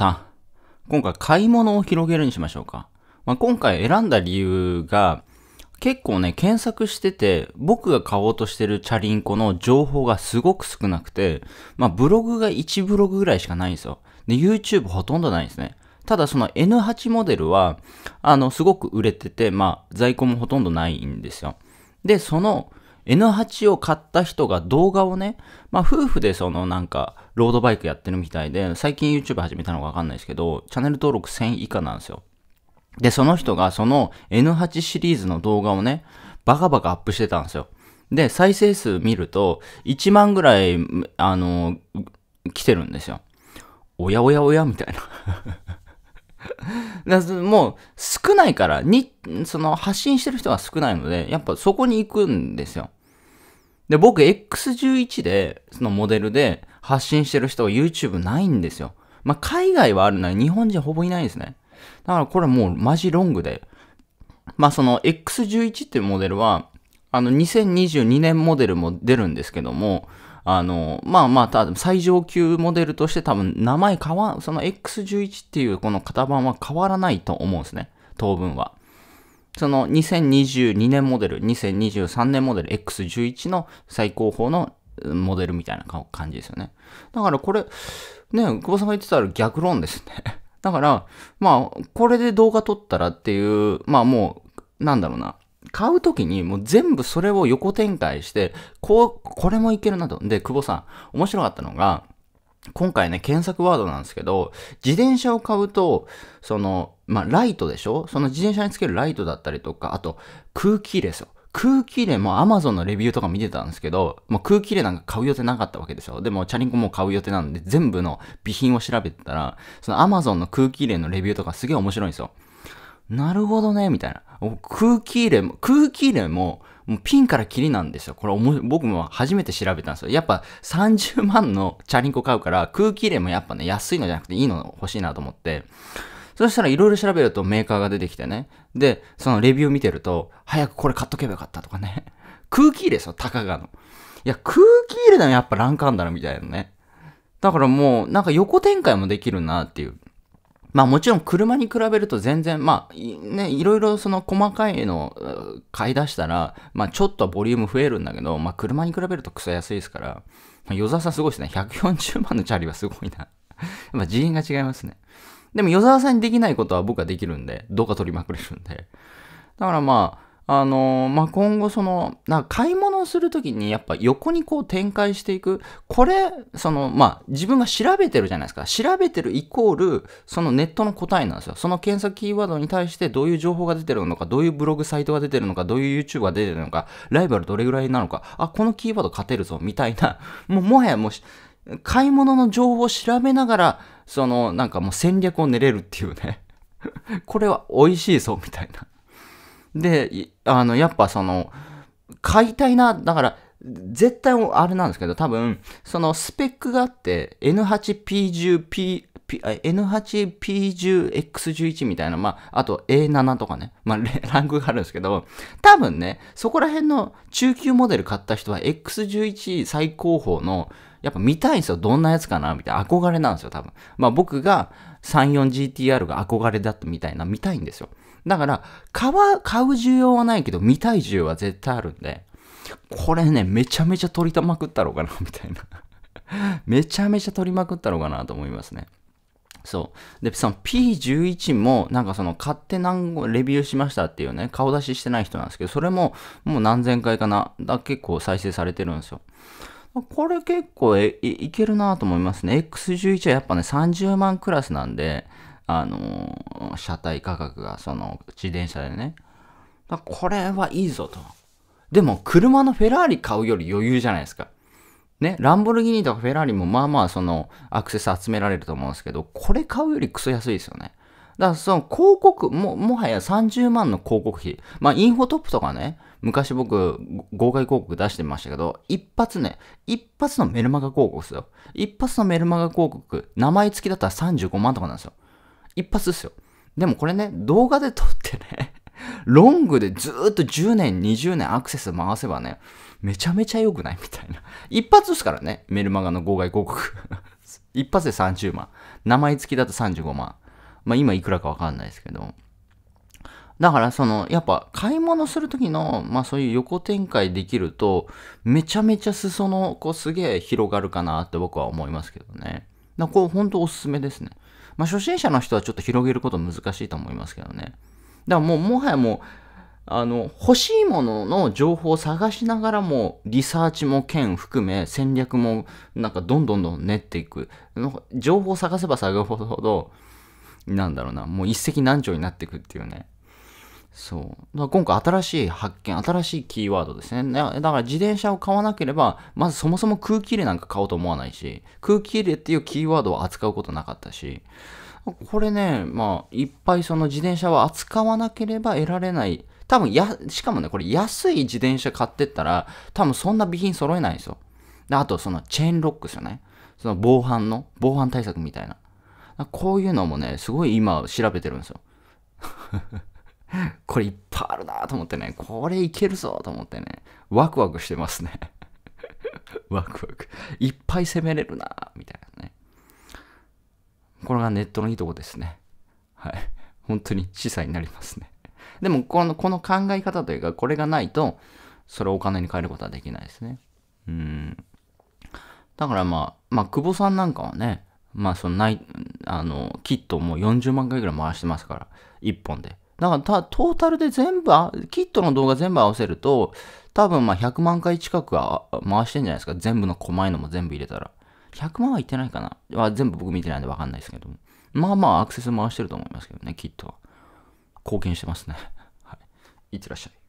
さん、今回買い物を広げるにしましょうか。まあ、今回選んだ理由が、結構ね、検索してて、僕が買おうとしてるチャリンコの情報がすごく少なくて、まあ、ブログが1ブログぐらいしかないんですよ。で、YouTube ほとんどないんですね。ただその N8 モデルは、あの、すごく売れてて、まあ、在庫もほとんどないんですよ。で、その N8 を買った人が動画をね、まあ、夫婦でそのなんか、ロードバイクやってるみたいで、最近 YouTube 始めたのかわかんないですけど、チャンネル登録1000以下なんですよ。で、その人がその N8 シリーズの動画をね、バカバカアップしてたんですよ。で、再生数見ると、1万ぐらい、あの、来てるんですよ。おやおやおやみたいな。もう少ないから、に、その発信してる人が少ないので、やっぱそこに行くんですよ。で、僕 X11 で、そのモデルで発信してる人は YouTube ないんですよ。まあ、海外はあるのに日本人ほぼいないんですね。だからこれもうマジロングで。まあその X11 っていうモデルは、あの2022年モデルも出るんですけども、あの、まあまあ、ただ最上級モデルとして多分名前変わ、その X11 っていうこの型番は変わらないと思うんですね。当分は。その2022年モデル、2023年モデル X11 の最高峰のモデルみたいな感じですよね。だからこれ、ね、久保さんが言ってたら逆論ですね。だから、まあ、これで動画撮ったらっていう、まあもう、なんだろうな。買うときにもう全部それを横展開して、こう、これもいけるなと。で、久保さん、面白かったのが、今回ね、検索ワードなんですけど、自転車を買うと、その、まあ、ライトでしょ？その自転車につけるライトだったりとか、あと、空気入れですよ。空気入れも Amazon のレビューとか見てたんですけど、もう空気入れなんか買う予定なかったわけですよ。でも、チャリンコも買う予定なんで、全部の備品を調べてたら、その Amazon の空気入れのレビューとかすげえ面白いんですよ。なるほどね、みたいな。空気入れも、空気入れも、もうピンからキリなんですよ。これ僕も初めて調べたんですよ。やっぱ30万のチャリンコ買うから空気入れもやっぱね、安いのじゃなくていいの欲しいなと思って。そしたらいろいろ調べるとメーカーが出てきてね。で、そのレビュー見てると、早くこれ買っとけばよかったとかね。空気入れですよ、たかがの。いや、空気入れだよ、やっぱランカンだな、みたいなね。だからもう、なんか横展開もできるなっていう。まあもちろん車に比べると全然、まあね、いろいろその細かいの買い出したら、まあちょっとボリューム増えるんだけど、まあ車に比べるとクソ安いですから、まあ、与沢さんすごいですね。140万のチャリはすごいな。まあ次元が違いますね。でも、与沢さんにできないことは僕はできるんで、動画撮りまくれるんで。だからまあ、あのー、まあ、今後その、な買い物をするときにやっぱ横にこう展開していく。これ、その、まあ、自分が調べてるじゃないですか。調べてるイコール、そのネットの答えなんですよ。その検索キーワードに対してどういう情報が出てるのか、どういうブログサイトが出てるのか、どういう YouTube が出てるのか、ライバルどれぐらいなのか、あ、このキーワード勝てるぞ、みたいな。もう、もはやもう、買い物の情報を調べながら、その、なんかもう戦略を練れるっていうね。これは美味しいぞ、みたいな。で、あの、やっぱその、買いたいな、だから、絶対あれなんですけど、多分、そのスペックがあって、N8P10P、N8P10X11 みたいな、まあ、あと A7 とかね、まあ、ランクがあるんですけど、多分ね、そこら辺の中級モデル買った人は X11 最高峰のやっぱ見たいんですよ。どんなやつかなみたいな。憧れなんですよ、多分。まあ僕が 34GTR が憧れだったみたいな、見たいんですよ。だから、買う、買う需要はないけど、見たい需要は絶対あるんで、これね、めちゃめちゃ取りたまくったろうかな、みたいな。めちゃめちゃ取りまくったろうかなと思いますね。そう。で、その P11 も、なんかその買って何個レビューしましたっていうね、顔出ししてない人なんですけど、それももう何千回かな、だ結構再生されてるんですよ。これ結構いいけるなと思いますね。X11 はやっぱね、30万クラスなんで、あのー、車体価格が、その、自転車でね。これはいいぞと。でも、車のフェラーリ買うより余裕じゃないですか。ね、ランボルギーニとかフェラーリもまあまあそのアクセス集められると思うんですけど、これ買うよりクソ安いですよね。だからその広告、も、もはや30万の広告費。まあインフォトップとかね、昔僕、豪快広告出してましたけど、一発ね、一発のメルマガ広告ですよ。一発のメルマガ広告、名前付きだったら35万とかなんですよ。一発ですよ。でもこれね、動画で撮ってね、ロングでずっと10年、20年アクセス回せばね、めちゃめちゃ良くないみたいな。一発ですからね、メルマガの号外広告。一発で30万。名前付きだと35万。まあ今いくらかわかんないですけど。だからその、やっぱ買い物するときの、まあそういう横展開できると、めちゃめちゃ裾の、こうすげえ広がるかなって僕は思いますけどね。だこう本当おすすめですね。まあ初心者の人はちょっと広げること難しいと思いますけどね。だからもうもはやもう、あの、欲しいものの情報を探しながらも、リサーチも兼含め、戦略も、なんかどんどんどん練っていく。情報を探せば探るほど、なんだろうな、もう一石何鳥になっていくっていうね。そう。だから今回新しい発見、新しいキーワードですね。だから自転車を買わなければ、まずそもそも空気入れなんか買おうと思わないし、空気入れっていうキーワードを扱うことなかったし、これね、まあ、いっぱいその自転車を扱わなければ得られない多分や、しかもね、これ安い自転車買ってったら、多分そんな備品揃えないんですよ。で、あとそのチェーンロックですよね。その防犯の、防犯対策みたいな。こういうのもね、すごい今調べてるんですよ。これいっぱいあるなと思ってね、これいけるぞと思ってね、ワクワクしてますね。ワクワク。いっぱい攻めれるなみたいなね。これがネットのいいとこですね。はい。本当に示唆になりますね。でもこの、この考え方というか、これがないと、それをお金に換えることはできないですね。うん。だからまあ、まあ、久保さんなんかはね、まあ、そのない、あの、キットをもう40万回ぐらい回してますから、1本で。だからトータルで全部、キットの動画全部合わせると、多分まあ100万回近くは回してんじゃないですか。全部の細いのも全部入れたら。100万はいってないかな。全部僕見てないんでわかんないですけど。まあまあアクセス回してると思いますけどね、キットは。貢献してますね。はい。いってらっしゃい。